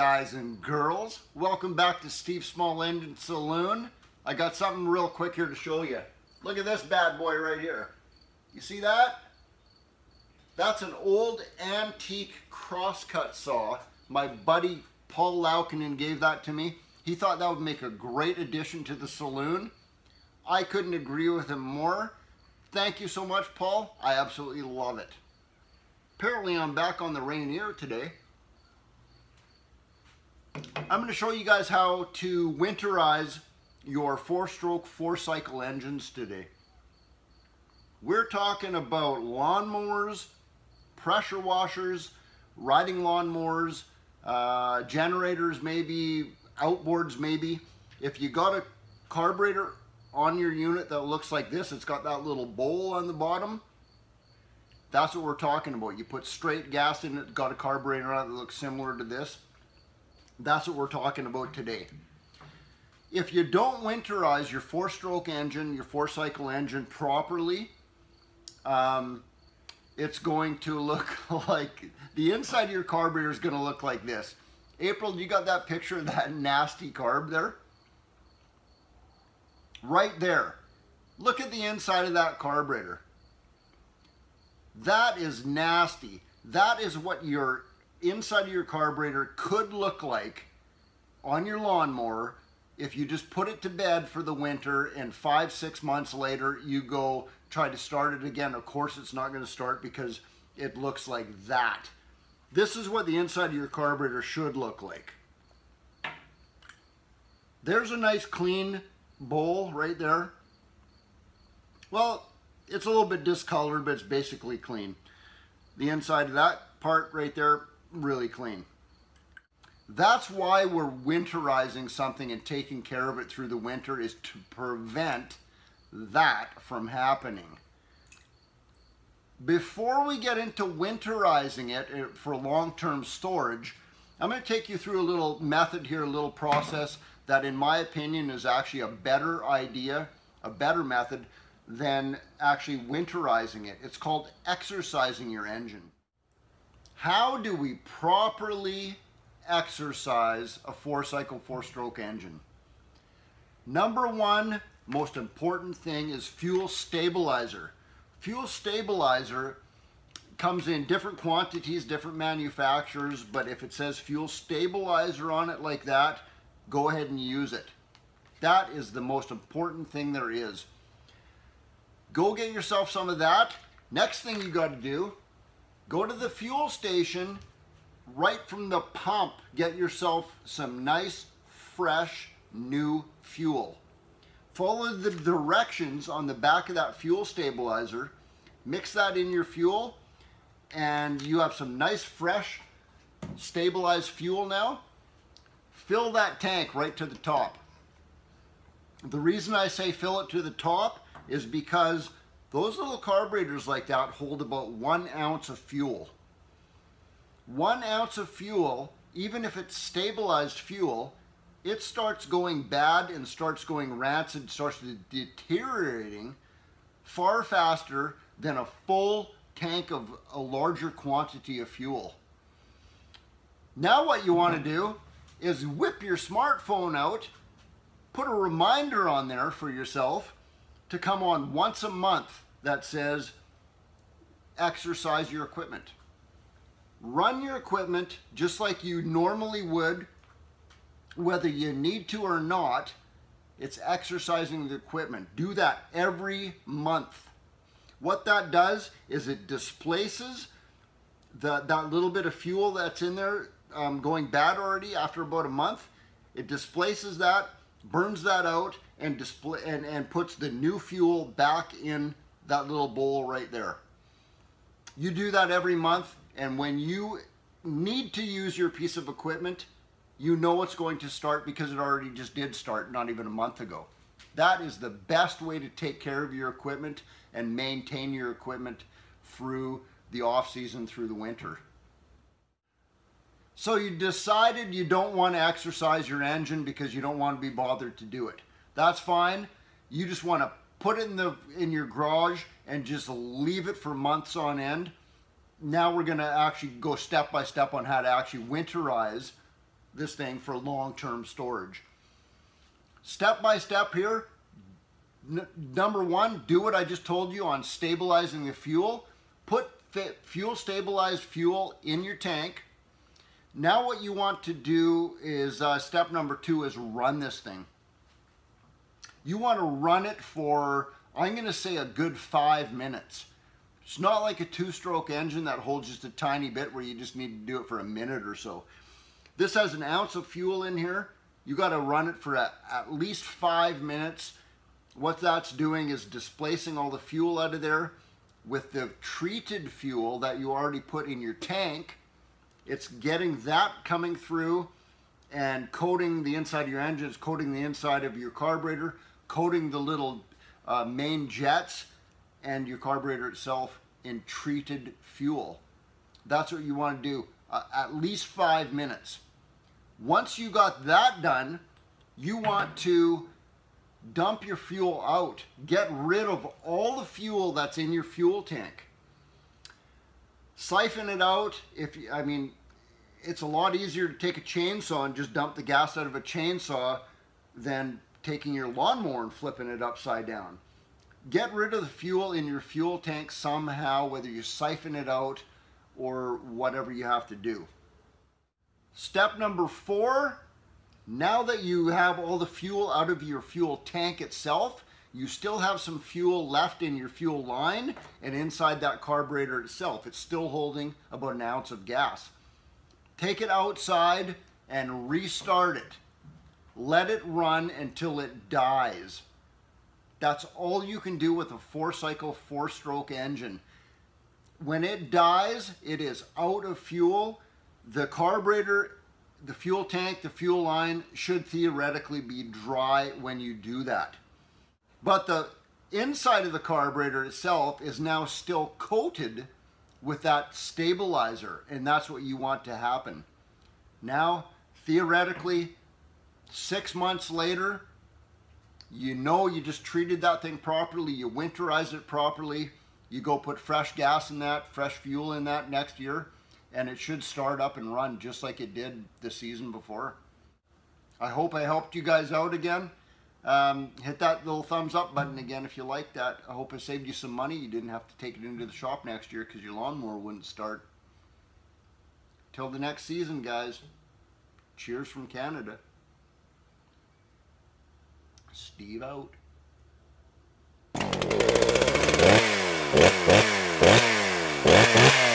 guys and girls. Welcome back to Steve's Small Engine Saloon. I got something real quick here to show you. Look at this bad boy right here. You see that? That's an old antique crosscut saw. My buddy Paul Laukinen gave that to me. He thought that would make a great addition to the saloon. I couldn't agree with him more. Thank you so much, Paul. I absolutely love it. Apparently I'm back on the Rainier today. I'm going to show you guys how to winterize your four-stroke, four-cycle engines today. We're talking about lawnmowers, pressure washers, riding lawnmowers, uh, generators maybe, outboards maybe. If you got a carburetor on your unit that looks like this, it's got that little bowl on the bottom, that's what we're talking about. You put straight gas in it, got a carburetor on it that looks similar to this. That's what we're talking about today. If you don't winterize your four-stroke engine, your four-cycle engine properly, um, it's going to look like, the inside of your carburetor is going to look like this. April, you got that picture of that nasty carb there? Right there. Look at the inside of that carburetor. That is nasty. That is what your inside of your carburetor could look like on your lawnmower if you just put it to bed for the winter and five, six months later you go try to start it again. Of course it's not going to start because it looks like that. This is what the inside of your carburetor should look like. There's a nice clean bowl right there. Well, it's a little bit discolored, but it's basically clean. The inside of that part right there, really clean. That's why we're winterizing something and taking care of it through the winter is to prevent that from happening. Before we get into winterizing it eh, for long-term storage, I'm going to take you through a little method here, a little process that in my opinion is actually a better idea, a better method than actually winterizing it. It's called exercising your engine. How do we properly exercise a four cycle, four stroke engine? Number one, most important thing is fuel stabilizer. Fuel stabilizer comes in different quantities, different manufacturers, but if it says fuel stabilizer on it like that, go ahead and use it. That is the most important thing there is. Go get yourself some of that. Next thing you got to do Go to the fuel station right from the pump. Get yourself some nice, fresh, new fuel. Follow the directions on the back of that fuel stabilizer. Mix that in your fuel and you have some nice, fresh, stabilized fuel now. Fill that tank right to the top. The reason I say fill it to the top is because those little carburetors like that hold about one ounce of fuel. One ounce of fuel, even if it's stabilized fuel, it starts going bad and starts going rancid, starts deteriorating far faster than a full tank of a larger quantity of fuel. Now what you want to do is whip your smartphone out, put a reminder on there for yourself, to come on once a month that says exercise your equipment. Run your equipment just like you normally would, whether you need to or not, it's exercising the equipment. Do that every month. What that does is it displaces the, that little bit of fuel that's in there um, going bad already after about a month. It displaces that, burns that out, and display and, and puts the new fuel back in that little bowl right there. You do that every month and when you need to use your piece of equipment, you know it's going to start because it already just did start not even a month ago. That is the best way to take care of your equipment and maintain your equipment through the off season, through the winter. So you decided you don't want to exercise your engine because you don't want to be bothered to do it. That's fine. You just want to put it in the in your garage and just leave it for months on end. Now we're going to actually go step by step on how to actually winterize this thing for long-term storage. Step by step here, number one, do what I just told you on stabilizing the fuel. Put fuel stabilized fuel in your tank. Now what you want to do is, uh, step number two is run this thing. You want to run it for, I'm going to say a good five minutes. It's not like a two-stroke engine that holds just a tiny bit where you just need to do it for a minute or so. This has an ounce of fuel in here. You got to run it for a, at least five minutes. What that's doing is displacing all the fuel out of there with the treated fuel that you already put in your tank. It's getting that coming through and coating the inside of your engines, coating the inside of your carburetor, coating the little uh, main jets and your carburetor itself in treated fuel. That's what you want to do, uh, at least five minutes. Once you got that done, you want to dump your fuel out. Get rid of all the fuel that's in your fuel tank. Siphon it out. If I mean, it's a lot easier to take a chainsaw and just dump the gas out of a chainsaw than taking your lawnmower and flipping it upside down. Get rid of the fuel in your fuel tank somehow, whether you siphon it out or whatever you have to do. Step number four, now that you have all the fuel out of your fuel tank itself, you still have some fuel left in your fuel line and inside that carburetor itself. It's still holding about an ounce of gas. Take it outside and restart it. Let it run until it dies. That's all you can do with a four cycle, four stroke engine. When it dies, it is out of fuel. The carburetor, the fuel tank, the fuel line should theoretically be dry when you do that. But the inside of the carburetor itself is now still coated with that stabilizer and that's what you want to happen. Now, theoretically, six months later, you know you just treated that thing properly, you winterized it properly, you go put fresh gas in that, fresh fuel in that next year, and it should start up and run just like it did the season before. I hope I helped you guys out again. Um, hit that little thumbs up button again if you like that. I hope it saved you some money. You didn't have to take it into the shop next year because your lawnmower wouldn't start. Till the next season, guys. Cheers from Canada. Steve out.